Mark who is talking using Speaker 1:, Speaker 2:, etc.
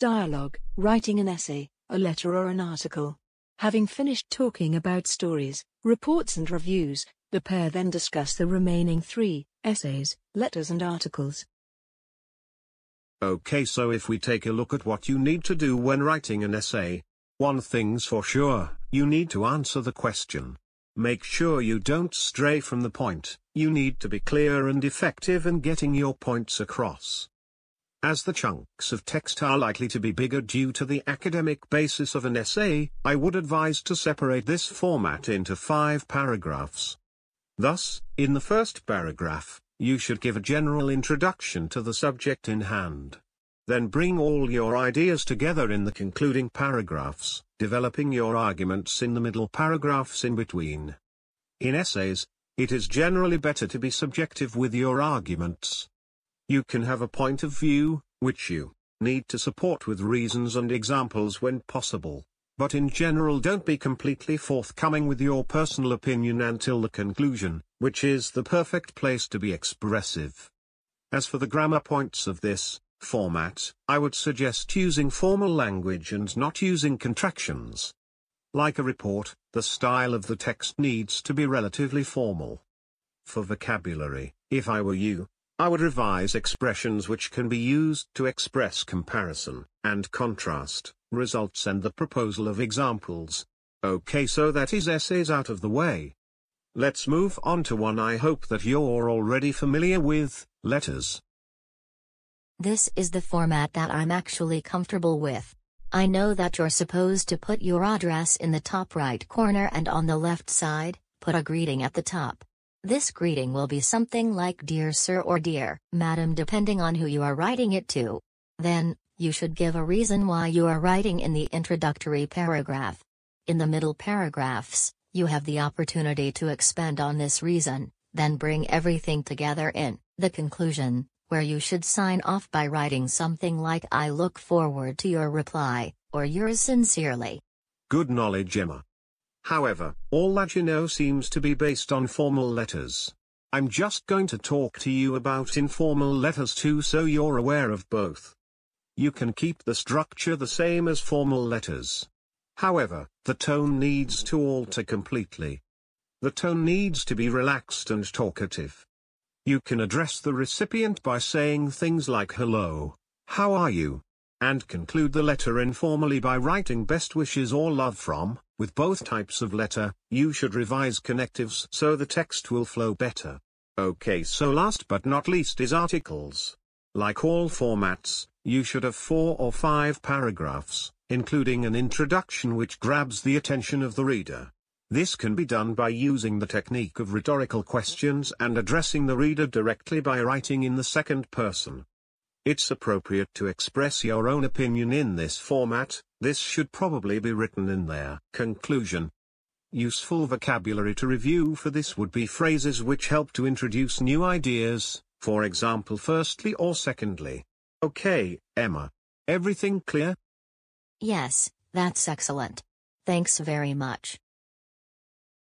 Speaker 1: Dialogue, writing an essay, a letter or an article. Having finished talking about stories, reports and reviews, the pair then discuss the remaining three, essays, letters and articles.
Speaker 2: Okay so if we take a look at what you need to do when writing an essay. One thing's for sure, you need to answer the question. Make sure you don't stray from the point, you need to be clear and effective in getting your points across. As the chunks of text are likely to be bigger due to the academic basis of an essay, I would advise to separate this format into five paragraphs. Thus, in the first paragraph, you should give a general introduction to the subject in hand. Then bring all your ideas together in the concluding paragraphs, developing your arguments in the middle paragraphs in between. In essays, it is generally better to be subjective with your arguments. You can have a point of view, which you need to support with reasons and examples when possible, but in general don't be completely forthcoming with your personal opinion until the conclusion, which is the perfect place to be expressive. As for the grammar points of this format, I would suggest using formal language and not using contractions. Like a report, the style of the text needs to be relatively formal. For vocabulary, if I were you, I would revise expressions which can be used to express comparison and contrast, results and the proposal of examples. Okay so that is essays out of the way. Let's move on to one I hope that you're already familiar with, letters.
Speaker 3: This is the format that I'm actually comfortable with. I know that you're supposed to put your address in the top right corner and on the left side, put a greeting at the top. This greeting will be something like Dear Sir or Dear Madam depending on who you are writing it to. Then, you should give a reason why you are writing in the introductory paragraph. In the middle paragraphs, you have the opportunity to expand on this reason, then bring everything together in the conclusion, where you should sign off by writing something like I look forward to your reply, or yours sincerely.
Speaker 2: Good knowledge Emma. However, all that you know seems to be based on formal letters. I'm just going to talk to you about informal letters too so you're aware of both. You can keep the structure the same as formal letters. However, the tone needs to alter completely. The tone needs to be relaxed and talkative. You can address the recipient by saying things like hello, how are you? And conclude the letter informally by writing best wishes or love from, with both types of letter, you should revise connectives so the text will flow better. Okay so last but not least is articles. Like all formats, you should have four or five paragraphs, including an introduction which grabs the attention of the reader. This can be done by using the technique of rhetorical questions and addressing the reader directly by writing in the second person. It's appropriate to express your own opinion in this format, this should probably be written in there. Conclusion. Useful vocabulary to review for this would be phrases which help to introduce new ideas, for example firstly or secondly. Okay, Emma. Everything clear?
Speaker 3: Yes, that's excellent. Thanks very much.